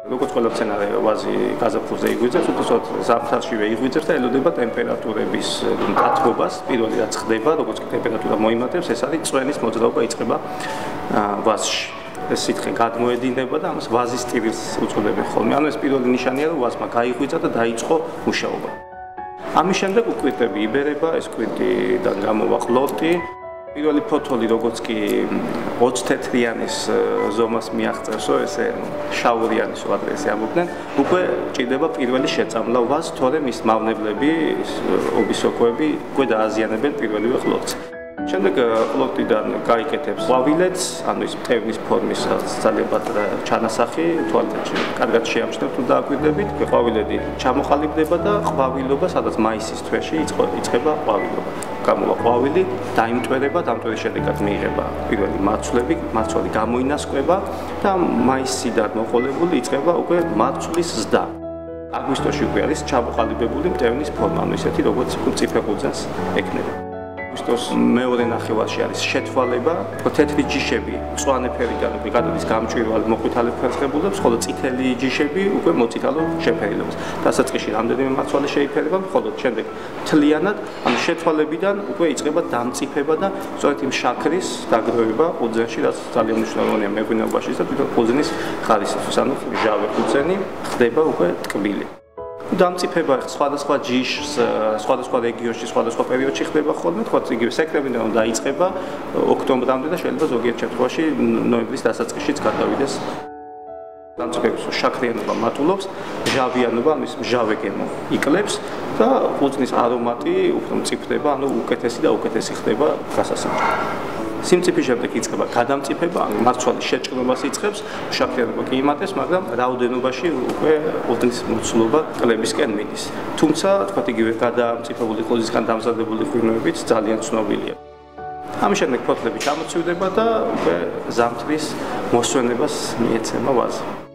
როგორც ყველა სცენარი ვაზი გაზაფხულზე იგვიძებს, უბრალოდ ზამთარშივე იგვიძებს და ელოდება ტემპერატურების დათბობას. პირველი რაც ხდება, როგორც ტემპერატურა მოიმატებს, ეს არის წვენის მოძრაობა იწყება ვაზში. ეს სითხე გადმოედინება და ამას ვაზის სტილს უწოდებენ ხოლმე. ანუ ეს პირველი ნიშანია, რომ ვაზმა გაიღვიძა და დაიწყო მუშაობა. ამის შემდეგ უკრიტები იბერება, ეს კრიტიდან გამოვა ყლოტი. პირველი ფოთოლი როგორც კი 20 თეთრიანის ზომას მიაღწევსო ესე შაურიანის ადრესი ამობდნენ. უკვე ჭირდება პირველი შეწამლა ვას თორე მის მავნებლები ობისოკოები უკვე დააზიანებენ პირველივე ყლორტს შემდეგ ყლორტიდან გაიკეთებს ყვავილედს ანუ ის მტევნის ფორმის ძალიან პატარა ჩანასახი თვალთაჩი კარგად შეამჩნევთ თუ დააკვირდებით ყვავილედი ჩამოყალიბდება და ყვავილობა სადაც მაისის თვეში იწყება ყვავილობა გამოვა ყვავილი დაიმტვერება დამტვერის შედეგად მიიღება პირველი მარცვლები მარცვალი გამოინასკვება და მაისიდან მოყოლებული იწყება უკვე მარცვლის ზრდა აგვისტოში უკვე არის ჩამოყალიბებული მტევნის ფორმა ანუ ისეთი როგორც ციფეხუძას ეკნება აგვისტოს მეორე ნახევარში არის შეთვალება, თეთრი ჯიშები, მწვანე ფერიდან უკვე გადადის გამჭვირვალ მოყვითალო ფერხებულებს, ხოლო წითელი ჯიშები უკვე მოწითალო შეფერილობს. დასაწყისში რამდენიმე მაცვალე შეიფერება, ხოლო შემდეგ თლიანად ამ შეთვალებიდან უკვე იწყება დამწიფება და სწორედ იმ შაქრის დაგროვება უძენში, რაც ძალიან მნიშვნელოვანია მეღვინეობაში და თვითონ უძენის ხარისხის, ანუ ჟავე უძენი ხდება უკვე ტკბილი. დამწიფება სხვადასხვა ჯიშს, სხვადასხვა რეგიონში, სხვადასხვა პერიოდში ხდება ხოლმე, თქვა იგივე სექტემბრიდან დაიწყება ოქტომბრამდე და შეიძლება ზოგიერთ შემთხვევაში ნოემბრის დასაწყისშიც გადავიდეს. დამწიფების შაქრიანობა მატულობს, ჟავიანობა, ანუ ის ჟავე გემო იკლებს და ყურძნის არომატი უფრო მწიფდება, ანუ უკეთესი და უკეთესი ხდება გასასამართლო. სიმწიფის შემდეგ იწყება გადამწიფება, ანუ მარცვალის შეჭრებას იწყებს, შაქრიანობა კი იმატებს, მაგრამ რაოდენობაში უკვე ოდნის მოცულობა კლებისკენ მიდის. თუმცა, თქვა იგივე გადამწიფებული ყოზისგან დამზადებული ღვინოებიც ძალიან ცნობილია. ამის შემდეგ ფოთლები ჩამოცივდება და უკვე ზამთრის მოსვენებას მიეცემა ვაზი.